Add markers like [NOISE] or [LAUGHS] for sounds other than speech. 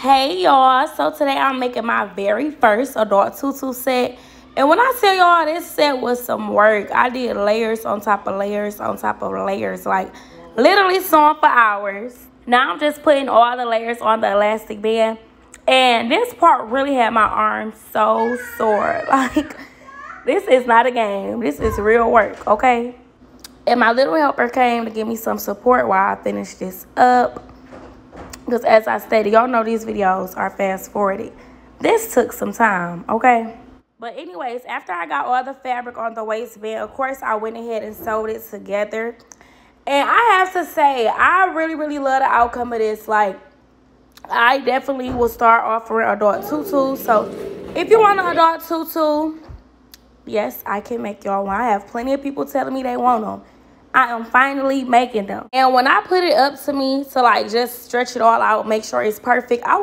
Hey y'all, so today I'm making my very first adult tutu set. And when I tell y'all this set was some work, I did layers on top of layers on top of layers. Like literally sewing for hours. Now I'm just putting all the layers on the elastic band. And this part really had my arms so sore. [LAUGHS] Like this is not a game. This is real work, okay? And my little helper came to give me some support while I finish this up. Because as I stated, y'all know these videos are fast forwarded. This took some time, okay? But anyways, after I got all the fabric on the waistband, of course, I went ahead and sewed it together. And I have to say, I really, really love the outcome of this. Like, I definitely will start offering adult tutus. So, if you want an adult tutu, yes, I can make y'all one. I have plenty of people telling me they want them. I am finally making them. And when I put it up to me to like just stretch it all out, make sure it's perfect, I